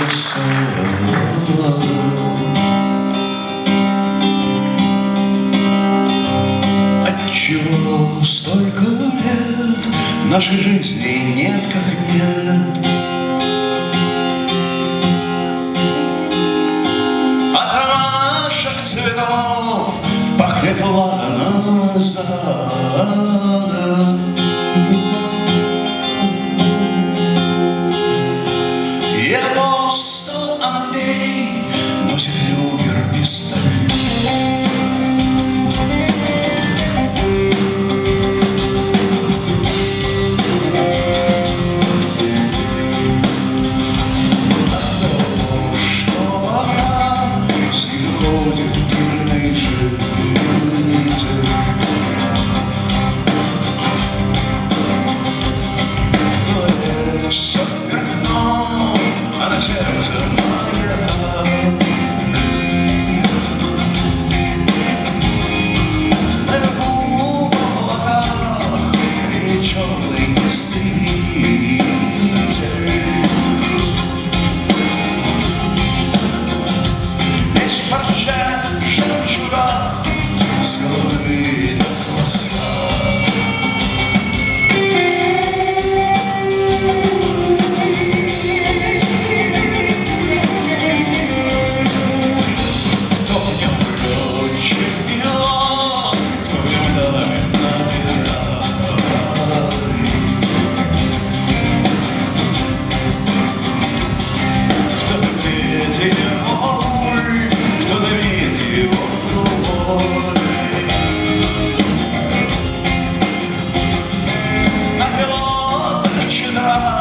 уже все столько лет нашей жизни нет как нет? Sarah.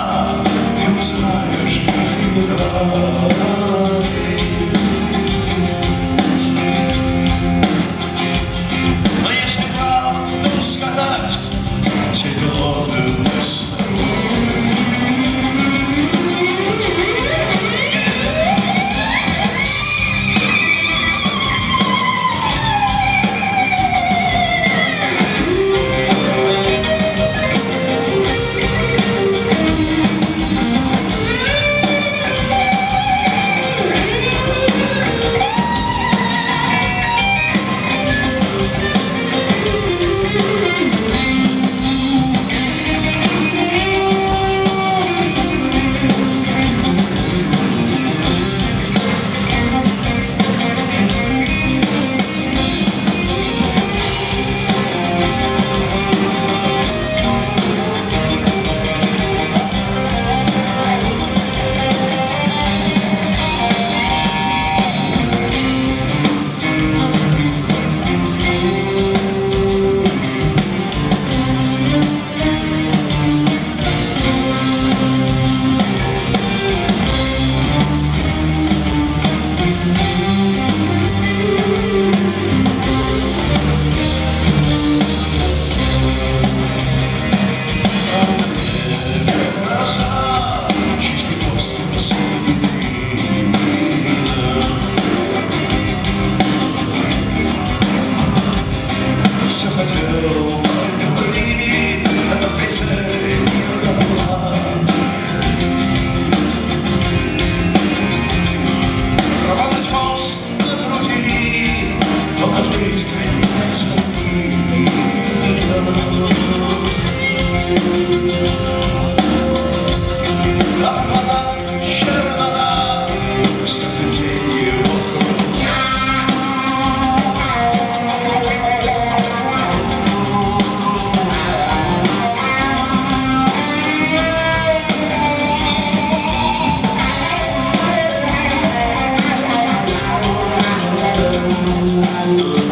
I